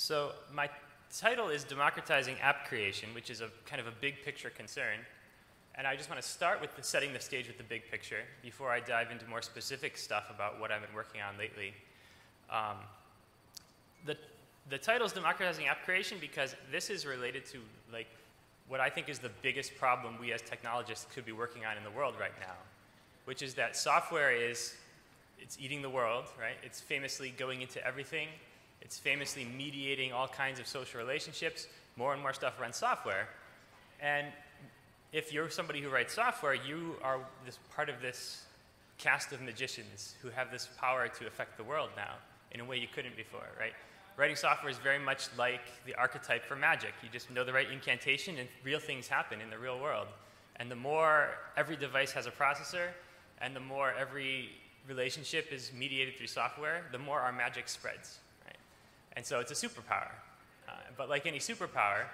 So my title is Democratizing App Creation, which is a kind of a big picture concern. And I just want to start with the setting the stage with the big picture before I dive into more specific stuff about what I've been working on lately. Um, the, the title is Democratizing App Creation because this is related to like what I think is the biggest problem we as technologists could be working on in the world right now, which is that software is it's eating the world, right? It's famously going into everything. It's famously mediating all kinds of social relationships. More and more stuff runs software. And if you're somebody who writes software, you are this part of this cast of magicians who have this power to affect the world now in a way you couldn't before, right? Writing software is very much like the archetype for magic. You just know the right incantation and real things happen in the real world. And the more every device has a processor, and the more every relationship is mediated through software, the more our magic spreads. And so it's a superpower. Uh, but like any superpower,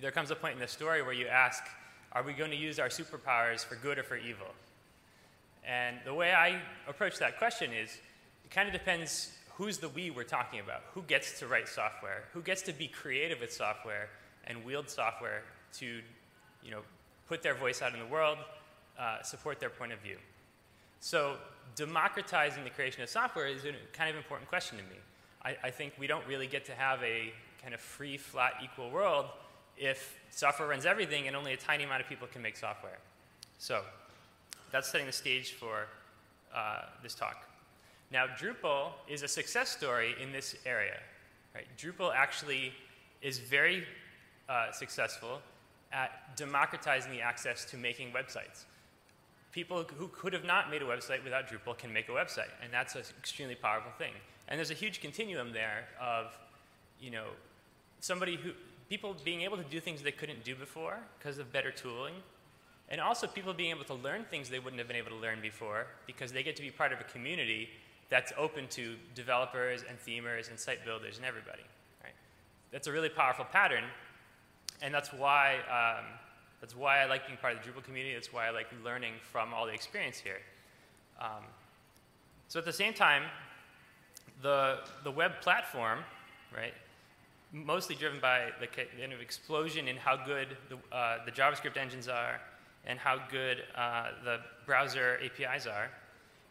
there comes a point in the story where you ask, are we going to use our superpowers for good or for evil? And the way I approach that question is, it kind of depends who's the we we're talking about. Who gets to write software? Who gets to be creative with software and wield software to, you know, put their voice out in the world, uh, support their point of view? So democratizing the creation of software is a kind of important question to me. I, I think we don't really get to have a kind of free, flat, equal world if software runs everything and only a tiny amount of people can make software. So that's setting the stage for uh, this talk. Now, Drupal is a success story in this area. Right? Drupal actually is very uh, successful at democratizing the access to making websites people who could have not made a website without Drupal can make a website, and that's an extremely powerful thing. And there's a huge continuum there of, you know, somebody who, people being able to do things they couldn't do before because of better tooling, and also people being able to learn things they wouldn't have been able to learn before because they get to be part of a community that's open to developers and themers and site builders and everybody. Right? That's a really powerful pattern, and that's why um, that's why I like being part of the Drupal community. That's why I like learning from all the experience here. Um, so at the same time, the, the web platform, right, mostly driven by the kind of explosion in how good the, uh, the JavaScript engines are and how good uh, the browser APIs are,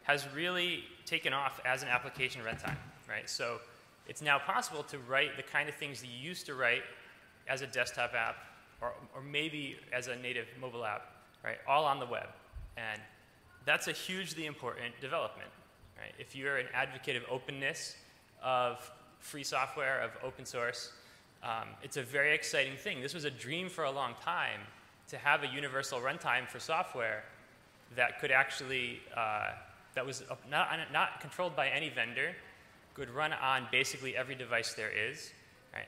has really taken off as an application runtime, right? So it's now possible to write the kind of things that you used to write as a desktop app or, or maybe as a native mobile app, right, all on the web. And that's a hugely important development. Right? If you're an advocate of openness, of free software, of open source, um, it's a very exciting thing. This was a dream for a long time to have a universal runtime for software that could actually, uh, that was not, not controlled by any vendor, could run on basically every device there is, right?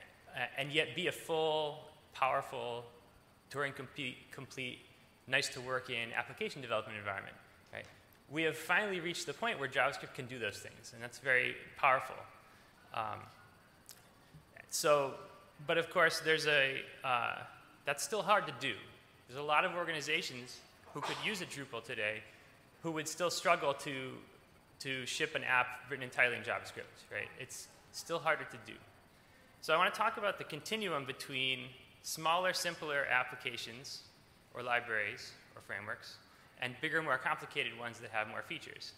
and yet be a full powerful, Turing complete, complete nice to work in application development environment. We have finally reached the point where JavaScript can do those things, and that's very powerful. Um, so, but of course, there's a, uh, that's still hard to do. There's a lot of organizations who could use a Drupal today who would still struggle to, to ship an app written entirely in JavaScript, right? It's still harder to do. So I want to talk about the continuum between smaller, simpler applications or libraries or frameworks, and bigger, more complicated ones that have more features.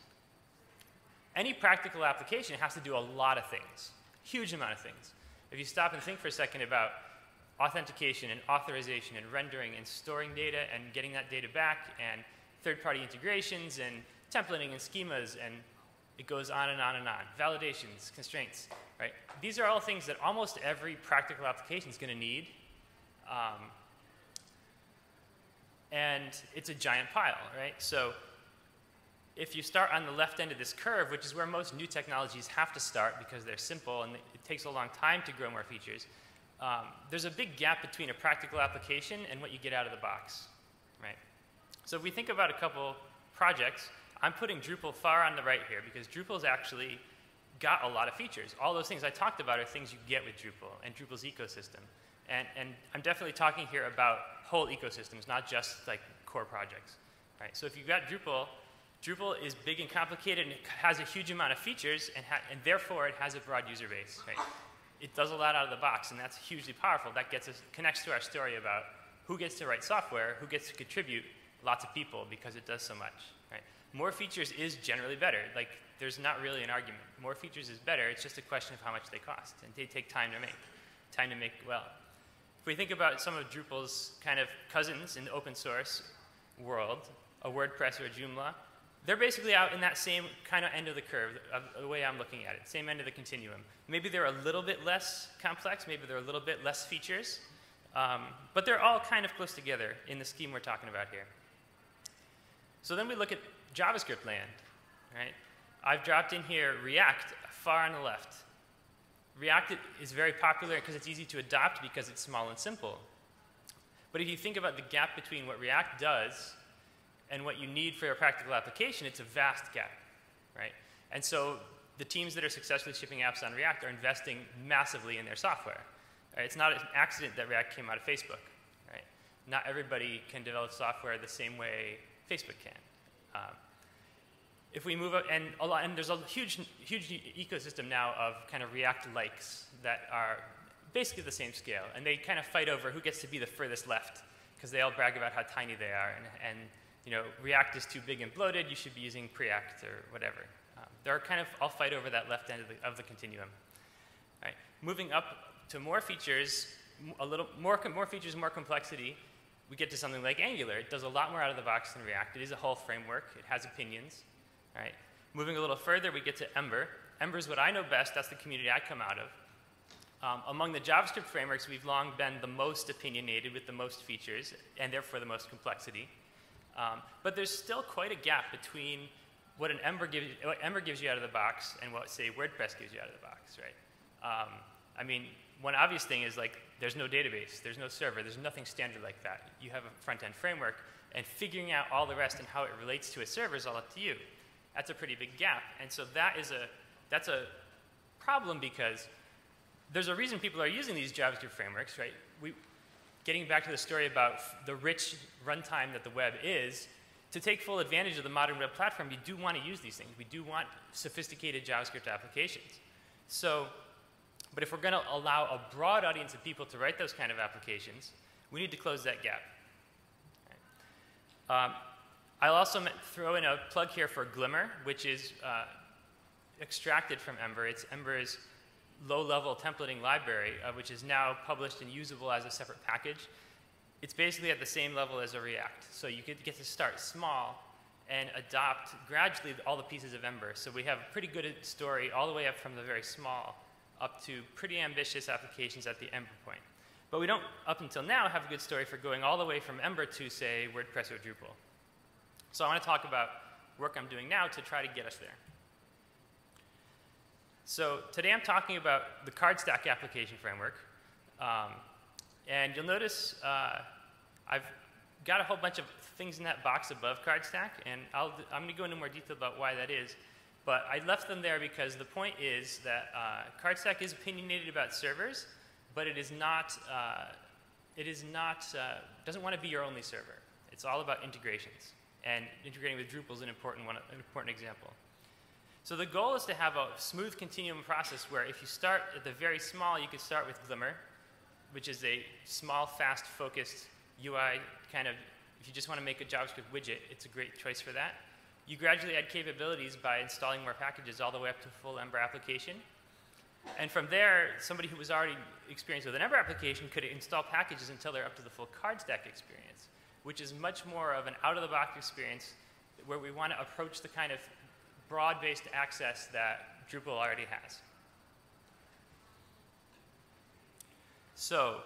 Any practical application has to do a lot of things, huge amount of things. If you stop and think for a second about authentication and authorization and rendering and storing data and getting that data back and third-party integrations and templating and schemas and it goes on and on and on. Validations, constraints, right? These are all things that almost every practical application is going to need um, and it's a giant pile, right? So if you start on the left end of this curve, which is where most new technologies have to start because they're simple and it takes a long time to grow more features, um, there's a big gap between a practical application and what you get out of the box, right? So if we think about a couple projects, I'm putting Drupal far on the right here because Drupal's actually got a lot of features. All those things I talked about are things you get with Drupal and Drupal's ecosystem. And, and I'm definitely talking here about whole ecosystems, not just like core projects. Right? So if you've got Drupal, Drupal is big and complicated and it has a huge amount of features and, and therefore it has a broad user base. Right? it does a lot out of the box, and that's hugely powerful. That gets us, connects to our story about who gets to write software, who gets to contribute, lots of people, because it does so much. Right? More features is generally better. Like, there's not really an argument. More features is better. It's just a question of how much they cost, and they take time to make, time to make well. If we think about some of Drupal's kind of cousins in the open source world, a WordPress or a Joomla, they're basically out in that same kind of end of the curve, of the way I'm looking at it, same end of the continuum. Maybe they're a little bit less complex, maybe they're a little bit less features, um, but they're all kind of close together in the scheme we're talking about here. So then we look at JavaScript land, right? I've dropped in here React far on the left. React is very popular because it's easy to adopt because it's small and simple. But if you think about the gap between what React does and what you need for your practical application, it's a vast gap, right? And so the teams that are successfully shipping apps on React are investing massively in their software. Right? It's not an accident that React came out of Facebook, right? Not everybody can develop software the same way Facebook can. Um, if we move up, and, lot, and there's a huge, huge ecosystem now of kind of React likes that are basically the same scale, and they kind of fight over who gets to be the furthest left, because they all brag about how tiny they are, and, and you know, React is too big and bloated, you should be using Preact or whatever. Um, they're kind of all fight over that left end of the, of the continuum. All right. Moving up to more features, a little more, more features, more complexity, we get to something like Angular. It does a lot more out of the box than React. It is a whole framework. It has opinions. All right. Moving a little further, we get to Ember. Ember is what I know best. That's the community I come out of. Um, among the JavaScript frameworks, we've long been the most opinionated with the most features, and therefore the most complexity. Um, but there's still quite a gap between what an Ember gives, what Ember gives you out of the box and what, say, WordPress gives you out of the box, right? Um, I mean, one obvious thing is like there's no database, there's no server, there's nothing standard like that. You have a front-end framework, and figuring out all the rest and how it relates to a server is all up to you. That's a pretty big gap, and so that is a that's a problem because there's a reason people are using these JavaScript frameworks, right? We, getting back to the story about the rich runtime that the web is, to take full advantage of the modern web platform, you do want to use these things. We do want sophisticated JavaScript applications. So, but if we're going to allow a broad audience of people to write those kind of applications, we need to close that gap. Um, I'll also throw in a plug here for Glimmer, which is uh, extracted from Ember. It's Ember's low-level templating library, uh, which is now published and usable as a separate package. It's basically at the same level as a React. So you get, get to start small and adopt gradually all the pieces of Ember. So we have a pretty good story all the way up from the very small up to pretty ambitious applications at the Ember point. But we don't, up until now, have a good story for going all the way from Ember to, say, WordPress or Drupal. So I want to talk about work I'm doing now to try to get us there. So today I'm talking about the CardStack application framework. Um, and you'll notice uh, I've got a whole bunch of things in that box above CardStack, and i am going to go into more detail about why that is. But I left them there because the point is that uh, CardStack is opinionated about servers, but it is not, uh, it is not, uh, doesn't want to be your only server. It's all about integrations. And integrating with Drupal is an important, one, an important example. So the goal is to have a smooth continuum process where if you start at the very small, you could start with Glimmer, which is a small, fast, focused UI kind of, if you just want to make a JavaScript widget, it's a great choice for that. You gradually add capabilities by installing more packages all the way up to full Ember application. And from there, somebody who was already experienced with an Ember application could install packages until they're up to the full CardStack experience, which is much more of an out-of-the-box experience where we want to approach the kind of broad-based access that Drupal already has. So,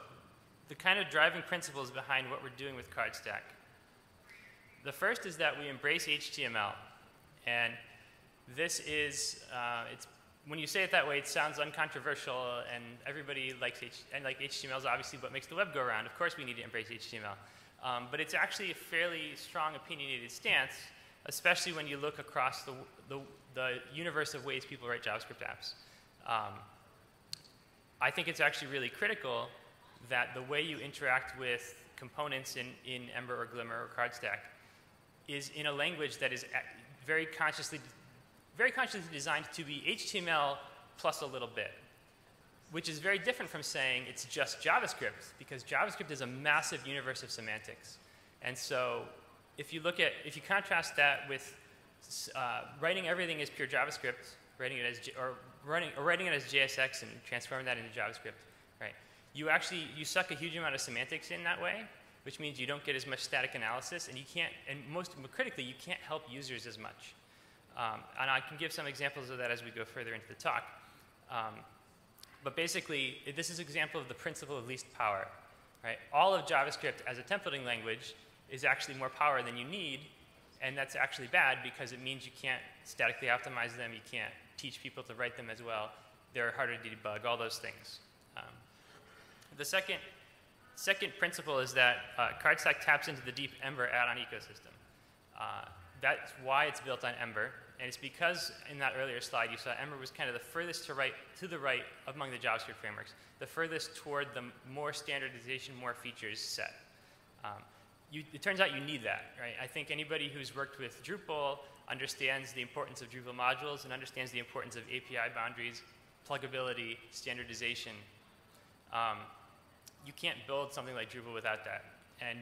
the kind of driving principles behind what we're doing with CardStack. The first is that we embrace HTML. And this is, uh, it's, when you say it that way, it sounds uncontroversial, and everybody likes H and like HTML is obviously what makes the web go around. Of course, we need to embrace HTML. Um, but it's actually a fairly strong opinionated stance especially when you look across the, the, the universe of ways people write JavaScript apps. Um, I think it's actually really critical that the way you interact with components in, in Ember or Glimmer or CardStack is in a language that is very consciously, very consciously designed to be HTML plus a little bit. Which is very different from saying it's just JavaScript, because JavaScript is a massive universe of semantics. And so if you look at, if you contrast that with uh, writing everything as pure JavaScript, writing it as, or, running, or writing it as JSX and transforming that into JavaScript, right? You actually, you suck a huge amount of semantics in that way, which means you don't get as much static analysis, and you can't, and most critically, you can't help users as much. Um, and I can give some examples of that as we go further into the talk. Um, but basically, this is an example of the principle of least power. Right? All of JavaScript as a templating language is actually more power than you need, and that's actually bad because it means you can't statically optimize them, you can't teach people to write them as well, they're harder to debug, all those things. Um, the second, second principle is that uh, CardStack taps into the deep Ember add-on ecosystem. Uh, that's why it's built on Ember, and it's because in that earlier slide you saw Ember was kind of the furthest to, right, to the right among the JavaScript frameworks, the furthest toward the more standardization, more features set. Um, you, it turns out you need that, right? I think anybody who's worked with Drupal understands the importance of Drupal modules and understands the importance of API boundaries, pluggability, standardization. Um, you can't build something like Drupal without that. And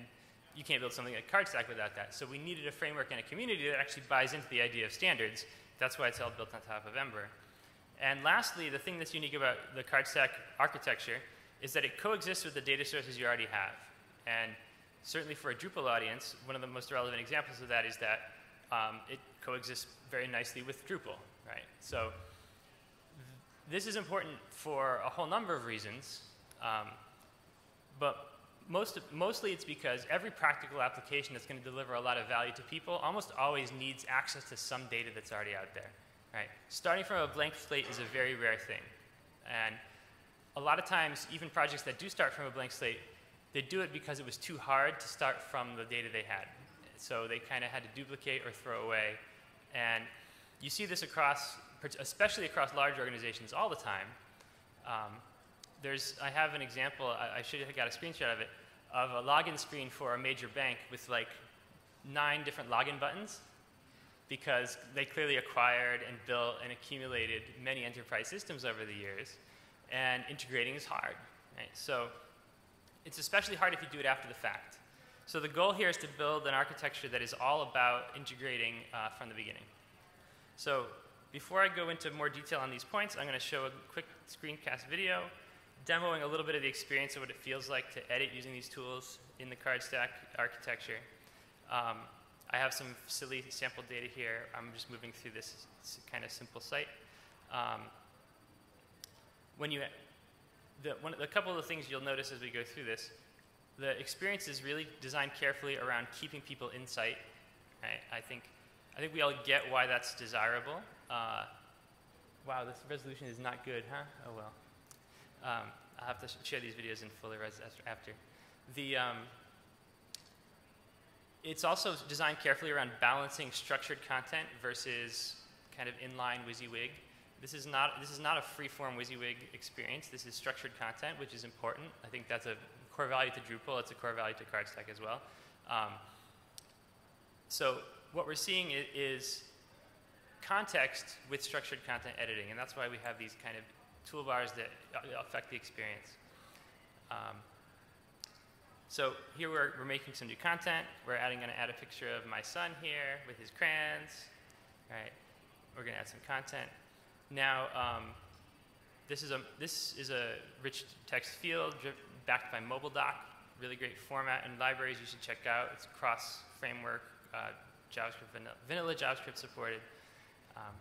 you can't build something like CardStack without that. So we needed a framework and a community that actually buys into the idea of standards. That's why it's all built on top of Ember. And lastly, the thing that's unique about the CardStack architecture is that it coexists with the data sources you already have. And certainly for a Drupal audience, one of the most relevant examples of that is that um, it coexists very nicely with Drupal, right? So th this is important for a whole number of reasons, um, but most, mostly it's because every practical application that's going to deliver a lot of value to people almost always needs access to some data that's already out there, right? Starting from a blank slate is a very rare thing, and a lot of times, even projects that do start from a blank slate they do it because it was too hard to start from the data they had. So they kind of had to duplicate or throw away. And you see this across, especially across large organizations all the time. Um, there's, I have an example, I, I should have got a screenshot of it, of a login screen for a major bank with like nine different login buttons because they clearly acquired and built and accumulated many enterprise systems over the years, and integrating is hard. Right? So it's especially hard if you do it after the fact. So the goal here is to build an architecture that is all about integrating uh, from the beginning. So before I go into more detail on these points, I'm going to show a quick screencast video demoing a little bit of the experience of what it feels like to edit using these tools in the CardStack architecture. Um, I have some silly sample data here. I'm just moving through this kind of simple site. Um, when you the, one, a couple of the things you'll notice as we go through this, the experience is really designed carefully around keeping people in sight. Right? I think, I think we all get why that's desirable. Uh, wow, this resolution is not good, huh? Oh well. Um, I'll have to share these videos in fuller res after. The, um, it's also designed carefully around balancing structured content versus kind of inline WYSIWYG. This is not, this is not a free-form WYSIWYG experience. This is structured content, which is important. I think that's a core value to Drupal. It's a core value to CardStack as well. Um, so what we're seeing is context with structured content editing, and that's why we have these kind of toolbars that uh, affect the experience. Um, so here we're, we're making some new content. We're adding, going to add a picture of my son here with his crayons. All right, we're going to add some content. Now, um, this, is a, this is a rich text field backed by MobileDoc, really great format and libraries you should check out. It's cross-framework, uh, JavaScript, vanilla, vanilla, JavaScript supported. Um,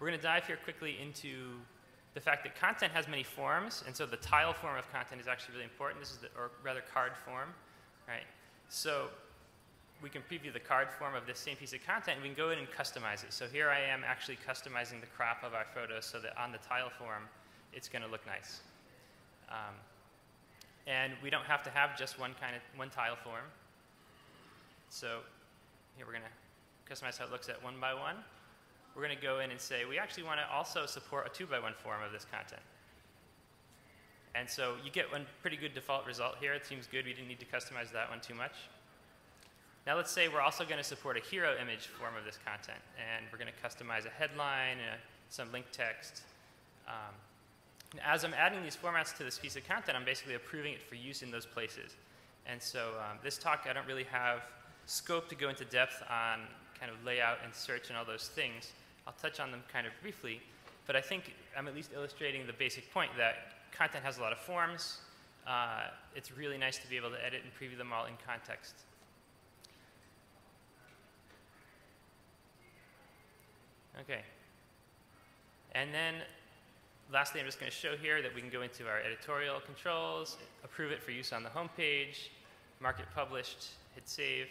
we're going to dive here quickly into the fact that content has many forms, and so the tile form of content is actually really important. This is the, or rather card form, right? So we can preview the card form of this same piece of content and we can go in and customize it. So here I am actually customizing the crop of our photo so that on the tile form it's going to look nice. Um, and we don't have to have just one kind of one tile form. So here we're going to customize how it looks at one by one. We're going to go in and say we actually want to also support a two by one form of this content. And so you get one pretty good default result here. It seems good. We didn't need to customize that one too much. Now let's say we're also going to support a hero image form of this content, and we're going to customize a headline, and some link text. Um, as I'm adding these formats to this piece of content, I'm basically approving it for use in those places. And so um, this talk, I don't really have scope to go into depth on kind of layout and search and all those things. I'll touch on them kind of briefly, but I think I'm at least illustrating the basic point that content has a lot of forms. Uh, it's really nice to be able to edit and preview them all in context. Okay. And then lastly, I'm just going to show here that we can go into our editorial controls, approve it for use on the home page, mark it published, hit save,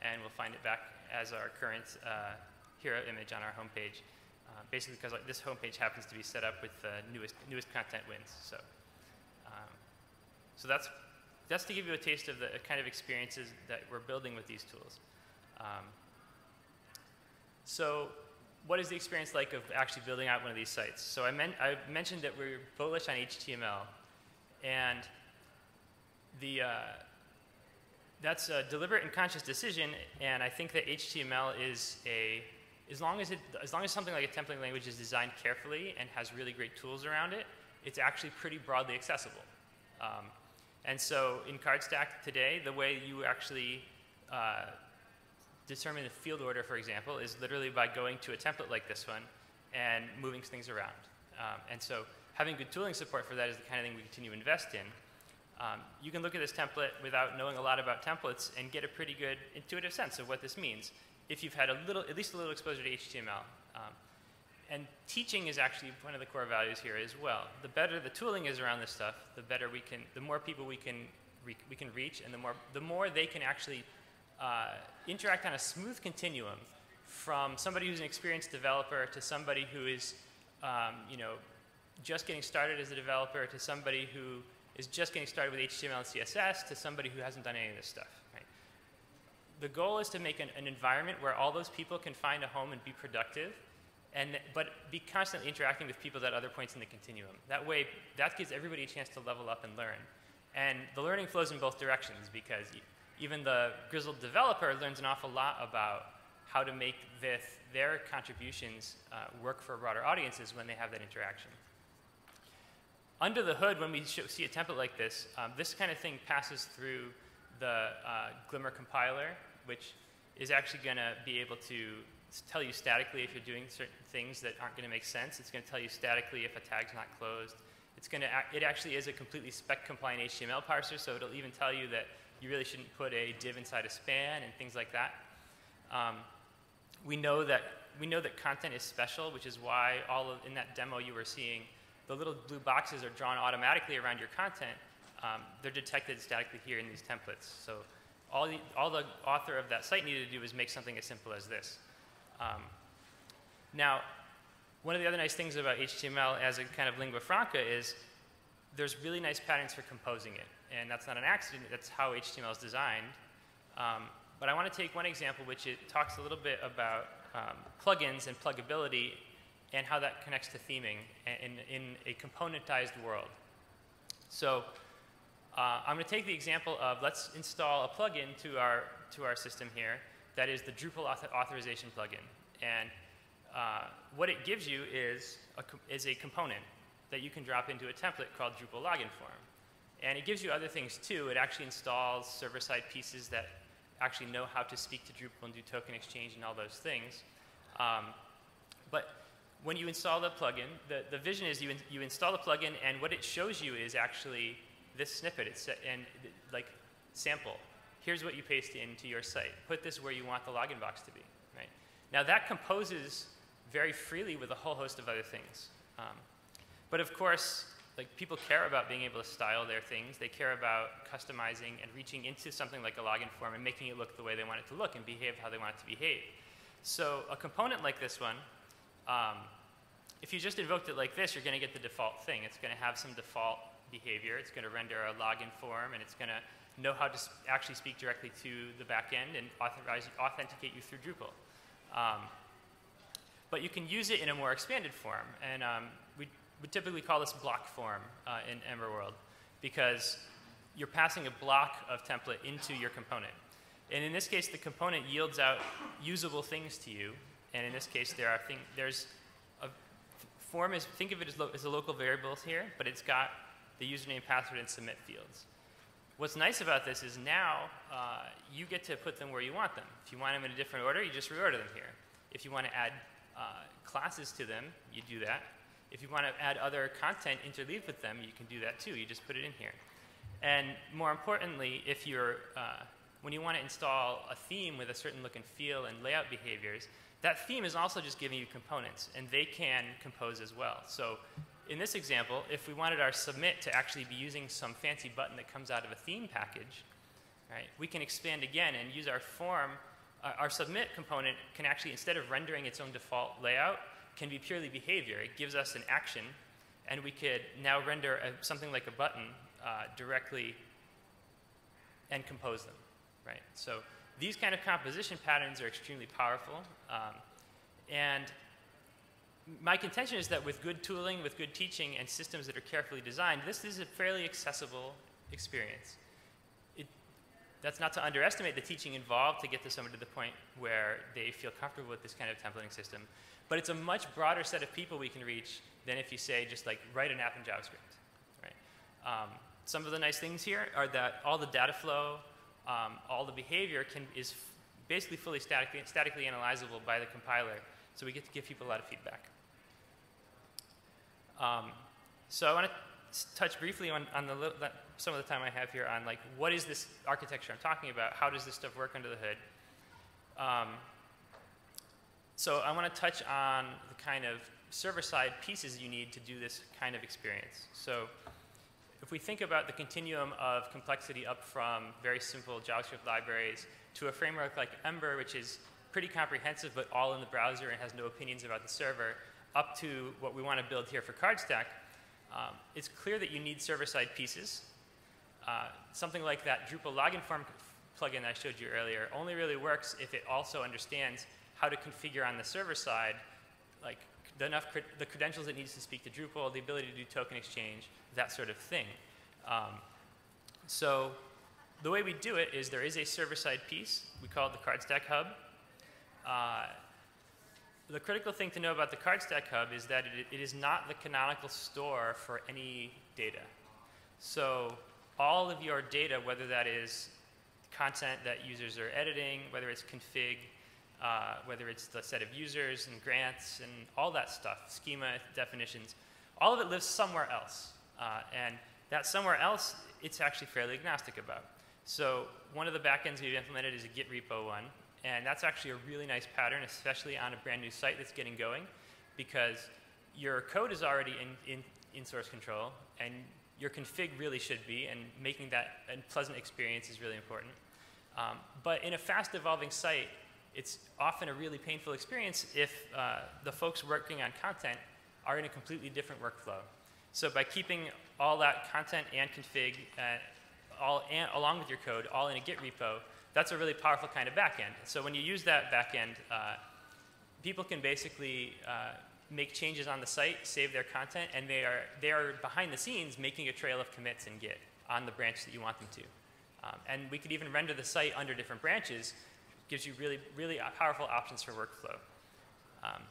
and we'll find it back as our current uh, hero image on our homepage. Uh, basically, because like, this homepage happens to be set up with the newest, newest content wins. So, um, so that's, that's to give you a taste of the kind of experiences that we're building with these tools. Um, so what is the experience like of actually building out one of these sites? So I, men I mentioned that we're bullish on HTML, and the, uh, that's a deliberate and conscious decision, and I think that HTML is a, as long as, it, as long as something like a templating language is designed carefully and has really great tools around it, it's actually pretty broadly accessible. Um, and so in CardStack today, the way you actually uh, determine the field order, for example, is literally by going to a template like this one and moving things around. Um, and so having good tooling support for that is the kind of thing we continue to invest in. Um, you can look at this template without knowing a lot about templates and get a pretty good intuitive sense of what this means if you've had a little, at least a little exposure to HTML. Um, and teaching is actually one of the core values here as well. The better the tooling is around this stuff, the better we can, the more people we can, re we can reach, and the more, the more they can actually uh, interact on a smooth continuum from somebody who's an experienced developer to somebody who is, um, you know, just getting started as a developer to somebody who is just getting started with HTML and CSS to somebody who hasn't done any of this stuff. The goal is to make an, an environment where all those people can find a home and be productive, and but be constantly interacting with people at other points in the continuum. That way, that gives everybody a chance to level up and learn. And the learning flows in both directions because even the grizzled developer learns an awful lot about how to make this, their contributions uh, work for broader audiences when they have that interaction. Under the hood, when we see a template like this, um, this kind of thing passes through the uh, Glimmer compiler, which is actually going to be able to tell you statically if you're doing certain things that aren't going to make sense. It's going to tell you statically if a tag's not closed. It's going to, it actually is a completely spec compliant HTML parser, so it'll even tell you that you really shouldn't put a div inside a span and things like that. Um, we know that we know that content is special, which is why all of, in that demo you were seeing, the little blue boxes are drawn automatically around your content. Um, they're detected statically here in these templates. So all the, all the author of that site needed to do was make something as simple as this. Um, now, one of the other nice things about HTML as a kind of lingua franca is there's really nice patterns for composing it and that's not an accident, that's how HTML is designed. Um, but I want to take one example which it talks a little bit about um, plugins and pluggability and how that connects to theming in, in a componentized world. So uh, I'm going to take the example of let's install a plugin to our, to our system here that is the Drupal author authorization plugin. And uh, what it gives you is a, is a component that you can drop into a template called Drupal login form. And it gives you other things too. It actually installs server-side pieces that actually know how to speak to Drupal and do token exchange and all those things. Um, but when you install the plugin, the, the vision is you, in, you install the plugin and what it shows you is actually this snippet. It's and like sample. Here's what you paste into your site. Put this where you want the login box to be. Right? Now that composes very freely with a whole host of other things. Um, but of course, like people care about being able to style their things. They care about customizing and reaching into something like a login form and making it look the way they want it to look and behave how they want it to behave. So a component like this one, um, if you just invoked it like this, you're going to get the default thing. It's going to have some default behavior. It's going to render a login form, and it's going to know how to actually speak directly to the backend and authorize, authenticate you through Drupal. Um, but you can use it in a more expanded form. And um, we we typically call this block form uh, in Ember World because you're passing a block of template into your component. And in this case, the component yields out usable things to you. And in this case, there are thing, there's a form is, think of it as, as a local variables here, but it's got the username, password, and submit fields. What's nice about this is now uh, you get to put them where you want them. If you want them in a different order, you just reorder them here. If you want to add uh, classes to them, you do that. If you want to add other content interleaved with them, you can do that too. You just put it in here. And more importantly, if you're, uh, when you want to install a theme with a certain look and feel and layout behaviors, that theme is also just giving you components, and they can compose as well. So in this example, if we wanted our submit to actually be using some fancy button that comes out of a theme package, right, we can expand again and use our form. Uh, our submit component can actually, instead of rendering its own default layout, can be purely behavior. It gives us an action, and we could now render a, something like a button uh, directly and compose them, right? So these kind of composition patterns are extremely powerful, um, and my contention is that with good tooling, with good teaching, and systems that are carefully designed, this is a fairly accessible experience. It, that's not to underestimate the teaching involved to get to someone to the point where they feel comfortable with this kind of templating system. But it's a much broader set of people we can reach than if you say just like write an app in JavaScript. Right? Um, some of the nice things here are that all the data flow, um, all the behavior can, is basically fully statically, statically analyzable by the compiler. So we get to give people a lot of feedback. Um, so I want to touch briefly on, on the, some of the time I have here on like what is this architecture I'm talking about? How does this stuff work under the hood? Um, so I want to touch on the kind of server-side pieces you need to do this kind of experience. So if we think about the continuum of complexity up from very simple JavaScript libraries to a framework like Ember, which is pretty comprehensive but all in the browser and has no opinions about the server, up to what we want to build here for CardStack, um, it's clear that you need server-side pieces. Uh, something like that Drupal login form plugin I showed you earlier only really works if it also understands how to configure on the server side, like the enough the credentials it needs to speak to Drupal, the ability to do token exchange, that sort of thing. Um, so the way we do it is there is a server-side piece. We call it the CardStack Hub. Uh, the critical thing to know about the CardStack Hub is that it, it is not the canonical store for any data. So all of your data, whether that is content that users are editing, whether it's config, uh, whether it's the set of users and grants and all that stuff, schema definitions, all of it lives somewhere else. Uh, and that somewhere else, it's actually fairly agnostic about. So one of the backends we've implemented is a Git repo one, and that's actually a really nice pattern, especially on a brand new site that's getting going, because your code is already in, in, in source control, and your config really should be, and making that a pleasant experience is really important. Um, but in a fast evolving site, it's often a really painful experience if uh, the folks working on content are in a completely different workflow. So by keeping all that content and config uh, all and, along with your code all in a Git repo, that's a really powerful kind of backend. So when you use that backend, uh, people can basically uh, make changes on the site, save their content, and they are, they are behind the scenes making a trail of commits in Git on the branch that you want them to. Um, and we could even render the site under different branches, gives you really, really powerful options for workflow. Um,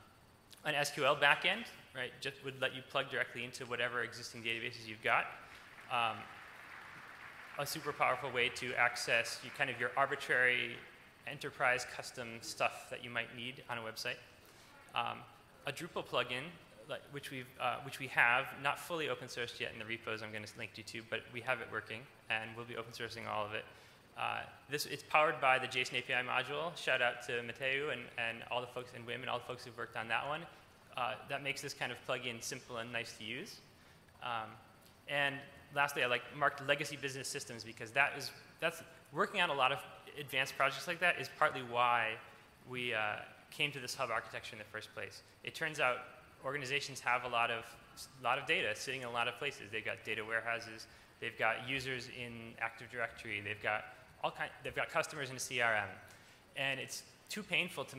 an SQL backend, right, just would let you plug directly into whatever existing databases you've got. Um, a super powerful way to access you kind of your arbitrary enterprise custom stuff that you might need on a website. Um, a Drupal plugin, which, we've, uh, which we have, not fully open sourced yet in the repos I'm going to link you to, but we have it working, and we'll be open sourcing all of it. Uh, this, it's powered by the JSON API module. Shout out to Mateu and, and all the folks, and Wim and all the folks who've worked on that one. Uh, that makes this kind of plugin simple and nice to use. Um, and lastly, I like marked legacy business systems because that is that's working on a lot of advanced projects like that is partly why we uh, came to this hub architecture in the first place. It turns out organizations have a lot of a lot of data sitting in a lot of places. They've got data warehouses. They've got users in Active Directory. They've got all kind. They've got customers in a CRM, and it's too painful to,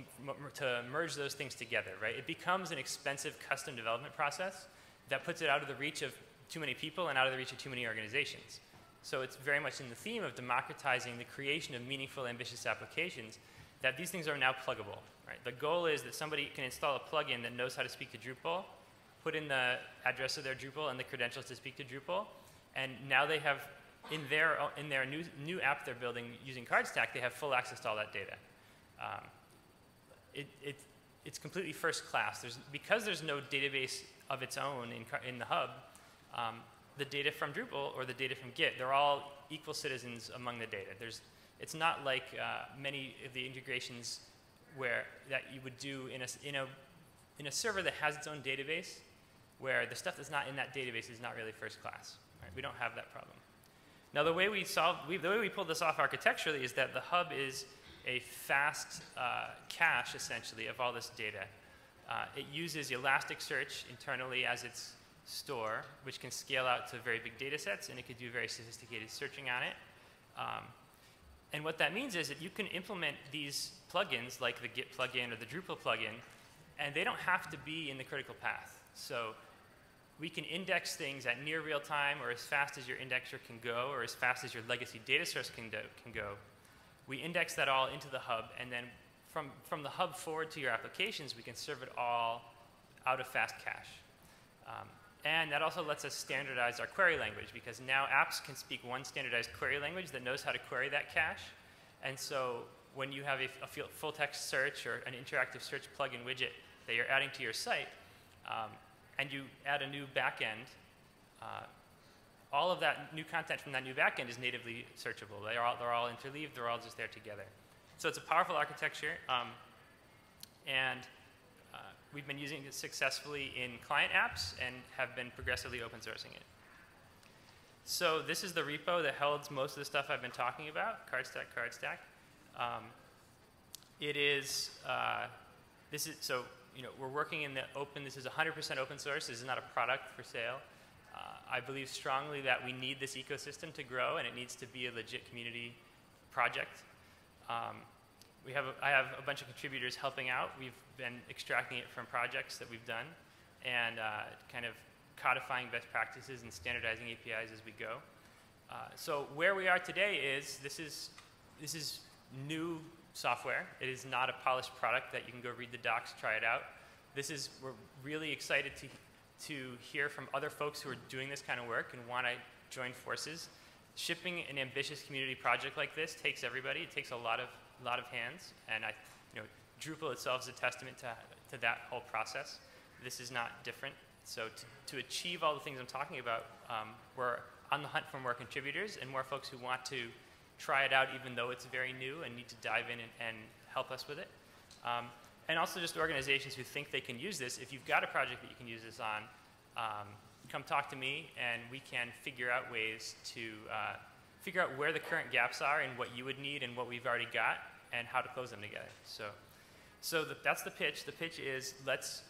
to merge those things together, right? It becomes an expensive custom development process that puts it out of the reach of too many people and out of the reach of too many organizations. So it's very much in the theme of democratizing the creation of meaningful, ambitious applications that these things are now pluggable. Right? The goal is that somebody can install a plugin that knows how to speak to Drupal put in the address of their Drupal and the credentials to speak to Drupal, and now they have in their, in their new, new app they're building using CardStack, they have full access to all that data. Um, it, it, it's completely first class. There's, because there's no database of its own in, in the hub, um, the data from Drupal or the data from Git, they're all equal citizens among the data. There's, it's not like uh, many of the integrations where that you would do in a, in, a, in a server that has its own database, where the stuff that's not in that database is not really first class. Right? We don't have that problem. Now, the way we solve, we, the way we pulled this off architecturally is that the hub is a fast uh, cache, essentially, of all this data. Uh, it uses Elasticsearch internally as its store, which can scale out to very big data sets, and it could do very sophisticated searching on it. Um, and what that means is that you can implement these plugins, like the Git plugin or the Drupal plugin, and they don't have to be in the critical path. So we can index things at near real time or as fast as your indexer can go or as fast as your legacy data source can, do, can go. We index that all into the hub, and then from, from the hub forward to your applications, we can serve it all out of fast cache. Um, and that also lets us standardize our query language because now apps can speak one standardized query language that knows how to query that cache. And so when you have a, a full text search or an interactive search plugin widget that you're adding to your site, um, and you add a new backend, uh, all of that new content from that new backend is natively searchable. They're all, they're all interleaved, they're all just there together. So it's a powerful architecture, um, and we've been using it successfully in client apps and have been progressively open sourcing it. So this is the repo that holds most of the stuff I've been talking about, CardStack, CardStack. Um, it is, uh, this is, so you know, we're working in the open, this is 100% open source, this is not a product for sale. Uh, I believe strongly that we need this ecosystem to grow and it needs to be a legit community project. Um, we have a, I have a bunch of contributors helping out. We've been extracting it from projects that we've done and uh, kind of codifying best practices and standardizing APIs as we go. Uh, so where we are today is this is this is new software. It is not a polished product that you can go read the docs, try it out. This is, we're really excited to, to hear from other folks who are doing this kind of work and want to join forces. Shipping an ambitious community project like this takes everybody. It takes a lot of, lot of hands. And I, you know, Drupal itself is a testament to, to that whole process. This is not different. So to, to achieve all the things I'm talking about, um, we're on the hunt for more contributors and more folks who want to try it out even though it's very new and need to dive in and, and help us with it. Um, and also just organizations who think they can use this. If you've got a project that you can use this on, um, come talk to me and we can figure out ways to uh, figure out where the current gaps are and what you would need and what we've already got and how to close them together. So, so the, that's the pitch. The pitch is let's,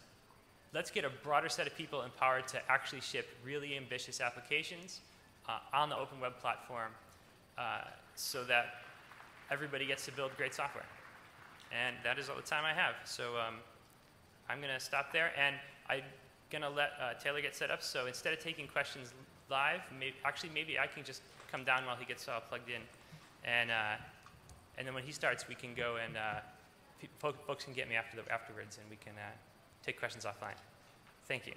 let's get a broader set of people empowered to actually ship really ambitious applications uh, on the open web platform uh, so that everybody gets to build great software. And that is all the time I have. So um, I'm going to stop there. And I'm going to let uh, Taylor get set up. So instead of taking questions live, maybe, actually maybe I can just come down while he gets all plugged in. And, uh, and then when he starts, we can go and uh, folks can get me after the, afterwards and we can uh, take questions offline. Thank you.